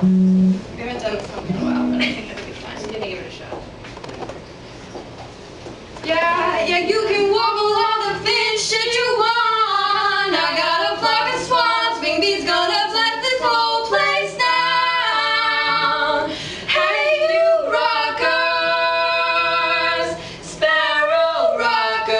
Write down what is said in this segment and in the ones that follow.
We haven't done this one in a while, but I think it'll be fun. I'm gonna give it a shot. Yeah, yeah, you can wobble all the Finnish shit you want. I got a flock of swans, Bing Bee's gonna bless this whole place down. Hey, you rockers, sparrow rockers.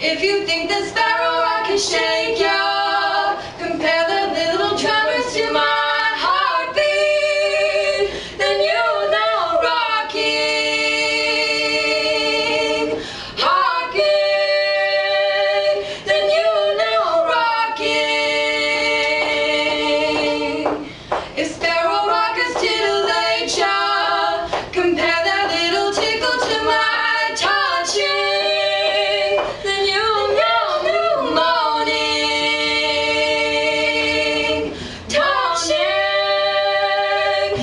If you think the sparrow rock can shake ya,